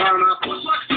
turn up.